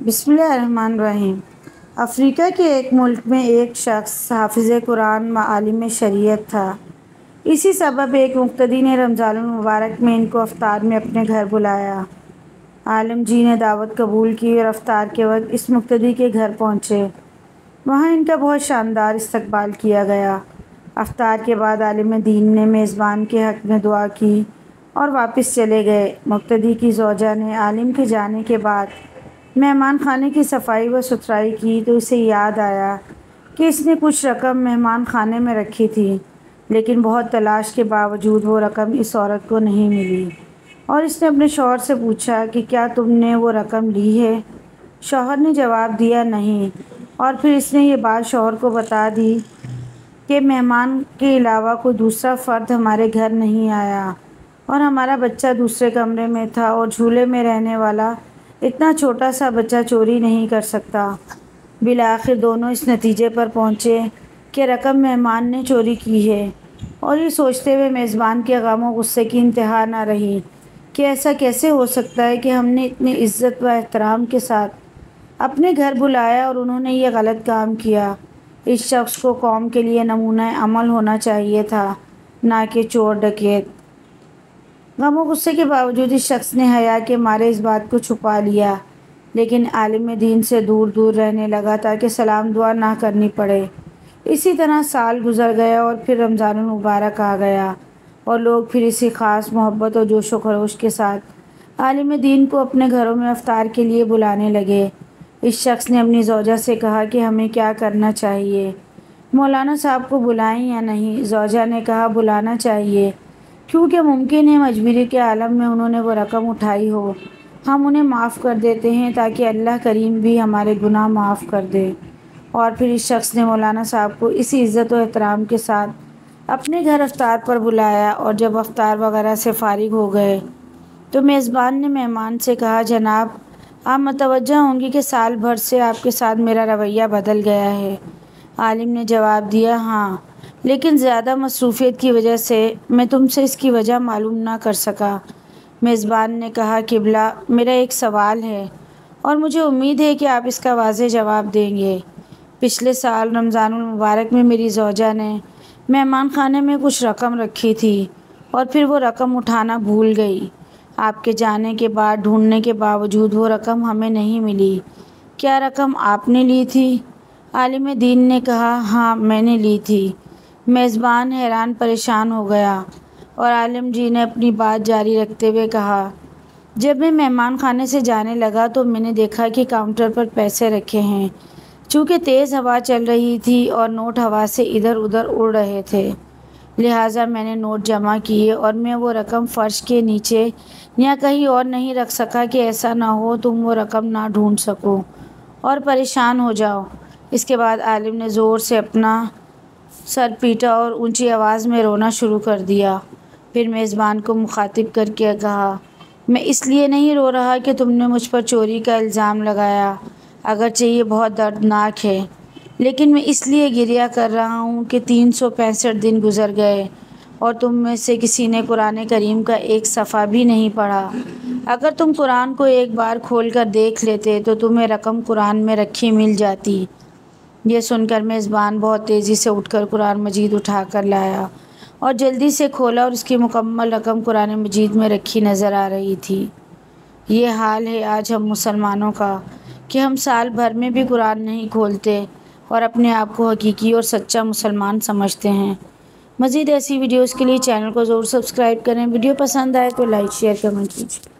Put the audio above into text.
बिस्मिल्लाहिर्रहमानिर्रहीम। अफ्रीका के एक मुल्क में एक शख्स हाफिज़ कुरान व आलिम शरीयत था। इसी सबब एक मुक्तदी ने रमज़ान मुबारक में इनको अफ्तार में अपने घर बुलाया। आलम जी ने दावत कबूल की और अफ्तार के वक्त इस मुक्तदी के घर पहुँचे। वहाँ इनका बहुत शानदार इस्तकबाल किया गया। अफ्तार के बाद आलिम दीन ने मेज़बान के हक़ में दुआ की और वापस चले गए। मुक्तदी की जोजा ने आलिम के जाने के बाद मेहमान खाने की सफ़ाई व सुथराई की तो इसे याद आया कि इसने कुछ रकम मेहमान खाने में रखी थी, लेकिन बहुत तलाश के बावजूद वो रकम इस औरत को नहीं मिली। और इसने अपने शौहर से पूछा कि क्या तुमने वो रकम ली है? शौहर ने जवाब दिया, नहीं। और फिर इसने ये बात शौहर को बता दी कि मेहमान के अलावा कोई दूसरा फ़र्द हमारे घर नहीं आया और हमारा बच्चा दूसरे कमरे में था और झूले में रहने वाला इतना छोटा सा बच्चा चोरी नहीं कर सकता। बिल आखिर दोनों इस नतीजे पर पहुँचे कि रकम मेहमान ने चोरी की है और ये सोचते हुए मेज़बान के गम गुस्से की इंतहा ना रही कि ऐसा कैसे हो सकता है कि हमने इतनी इज़्ज़त व एहतराम के साथ अपने घर बुलाया और उन्होंने ये गलत काम किया। इस शख्स को कौम के लिए नमूना अमल होना चाहिए था, ना कि चोर डकैत। गम गुस्से के बावजूद इस शख्स ने हया के मारे इस बात को छुपा लिया। लेकिन आलिम दीन से दूर दूर रहने लगा ताकि सलाम दुआ ना करनी पड़े। इसी तरह साल गुजर गया और फिर रमज़ान मुबारक आ गया और लोग फिर इसी ख़ास मोहब्बत और जोश व खरोश के साथ आलिम दीन को अपने घरों में अफ्तार के लिए बुलाने लगे। इस शख्स ने अपनी जोजा से कहा कि हमें क्या करना चाहिए। मौलाना साहब को बुलाएँ या नहीं? जोजा ने कहा, बुलाना चाहिए। क्योंकि मुमकिन है मजबूरी के आलम में उन्होंने वो रकम उठाई हो। हम उन्हें माफ़ कर देते हैं ताकि अल्लाह करीम भी हमारे गुनाह माफ़ कर दे। और फिर इस शख्स ने मौलाना साहब को इसी इज़्ज़त व एहतराम के साथ अपने घर अफ्तार पर बुलाया और जब अफ्तार वगैरह से फारिग हो गए तो मेज़बान ने मेहमान से कहा, जनाब, आप मतवजह होंगी कि साल भर से आपके साथ मेरा रवैया बदल गया है। आलिम ने जवाब दिया हाँ। लेकिन ज़्यादा मसरूफियत की वजह से मैं तुमसे इसकी वजह मालूम ना कर सका। मेज़बान ने कहा, किबला, मेरा एक सवाल है और मुझे उम्मीद है कि आप इसका वाज जवाब देंगे। पिछले साल रमज़ान मुबारक में मेरी जोजा ने मेहमान खाने में कुछ रकम रखी थी और फिर वो रकम उठाना भूल गई। आपके जाने के बाद, ढूँढने के बावजूद वो रकम हमें नहीं मिली। क्या रकम आपने ली थी? आलिम दीन ने कहा हाँ मैंने ली थी। मेज़बान हैरान परेशान हो गया और आलम जी ने अपनी बात जारी रखते हुए कहा, जब मैं मेहमान खाने से जाने लगा तो मैंने देखा कि काउंटर पर पैसे रखे हैं। चूँकि तेज़ हवा चल रही थी और नोट हवा से इधर उधर उड़ रहे थे, लिहाजा मैंने नोट जमा किए और मैं वो रकम फ़र्श के नीचे या कहीं और नहीं रख सका कि ऐसा ना हो तुम वो रकम ना ढूंढ सको। और परेशान हो जाओ। इसके बाद आलिम ने ज़ोर से अपना सर पीटा और ऊँची आवाज़ में रोना शुरू कर दिया। फिर मेज़बान को मुखातिब करके कहा, मैं इसलिए नहीं रो रहा कि तुमने मुझ पर चोरी का इल्ज़ाम लगाया। अगरचे ये बहुत दर्दनाक है। लेकिन मैं इसलिए गिरिया कर रहा हूँ कि तीन सौ पैंसठ दिन गुज़र गए और तुम में से किसी ने कुरान करीम का एक सफ़ा भी नहीं पढ़ा। अगर तुम कुरान को एक बार खोल कर देख लेते तो तुम्हें रकम कुरान में रखी मिल जाती। यह सुनकर मेज़बान बहुत तेज़ी से उठकर कुरान मजीद उठा कर लाया और जल्दी से खोला और उसकी मुकम्मल रकम कुरान मजीद में रखी नज़र आ रही थी। ये हाल है आज हम मुसलमानों का कि हम साल भर में भी कुरान नहीं खोलते और अपने आप को हकीकी और सच्चा मुसलमान समझते हैं। मज़ीद ऐसी वीडियोज़ के लिए चैनल को ज़रूर सब्सक्राइब करें। वीडियो पसंद आए तो लाइक, शेयर, कमेंट कीजिए।